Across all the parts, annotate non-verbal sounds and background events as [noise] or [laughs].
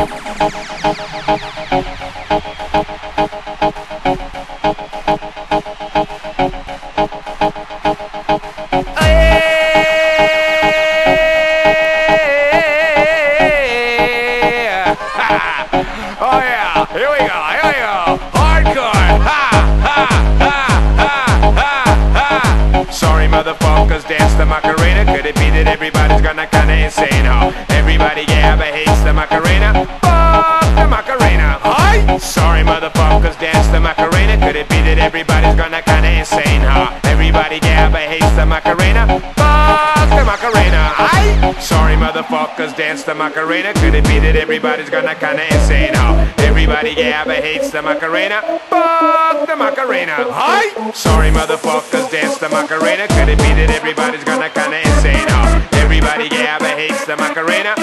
Cause [laughs] oh, that's the Macarena. Could it be that everybody's gonna kinda insane, ho? Everybody, yeah, behave the Macarena? Fuck the Macarena. Hi. Sorry, motherfuckers, dance the Macarena. Could it be that everybody's gonna kinda insane? Huh? Everybody gabba hates the Macarena. Fuck the Macarena. Hi. Sorry, motherfuckers, dance the Macarena. Could it be that everybody's gonna kinda insane? Huh? Everybody gabba hates the Macarena. Fuck the Macarena. Hi. Sorry, motherfuckers, dance the Macarena. Could it be that everybody's gonna kinda insane? Huh? Everybody gabba hates the Macarena.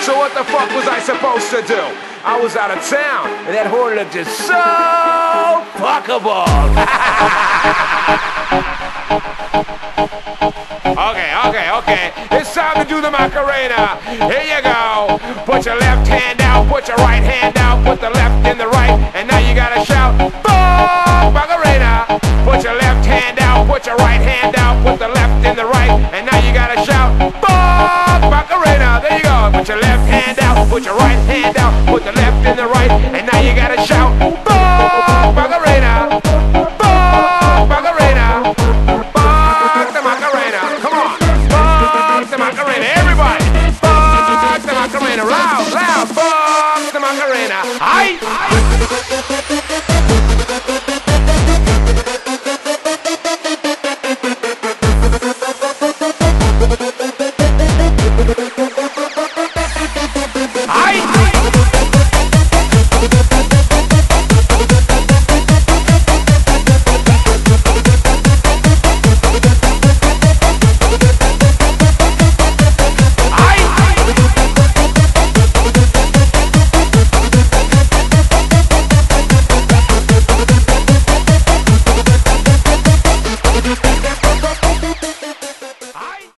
So what the fuck was I supposed to do? I was out of town, and that whore looked just so fuckable. [laughs] okay, okay, okay. It's time to do the Macarena. Here you go. Put your left hand out, put your right hand out, put the left put your right hand out, put the left in the right, and now you gotta shout, fuck Macarena. Fuck Macarena. Fuck the Macarena. Come on. Fuck the Macarena. Everybody. Fuck the Macarena. Loud, loud. Fuck the Macarena. Aye.